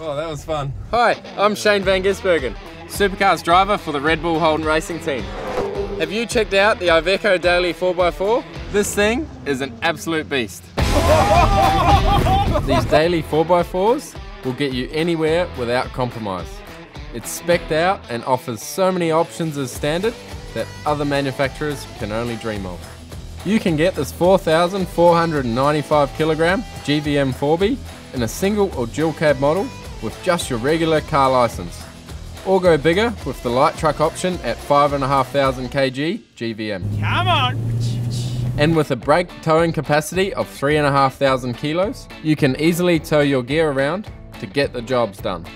was fun. Hi, I'm Shane Van Gisbergen, supercars driver for the Red Bull Holden Racing Team. Have you checked out the Iveco Daily 4x4? This thing is an absolute beast. These daily 4x4s will get you anywhere without compromise. It's specced out and offers so many options as standard that other manufacturers can only dream of. You can get this 4,495 kilogram GVM 4B in a single or dual cab model with just your regular car license. Or go bigger with the light truck option at 5,500 kg GVM. Come on! And with a brake towing capacity of 3,500 kilos, you can easily tow your gear around to get the jobs done.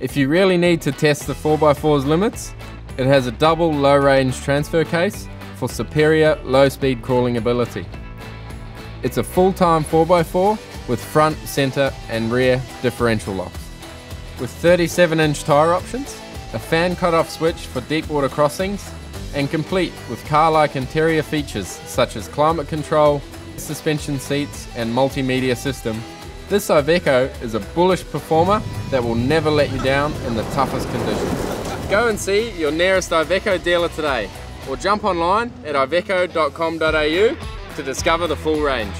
If you really need to test the 4x4's limits, it has a double low range transfer case for superior low speed crawling ability. It's a full-time 4x4 with front, centre and rear differential locks. With 37 inch tyre options, a fan cut-off switch for deep water crossings and complete with car-like interior features such as climate control, suspension seats and multimedia system, this Iveco is a bullish performer that will never let you down in the toughest conditions. Go and see your nearest Iveco dealer today or jump online at iveco.com.au to discover the full range.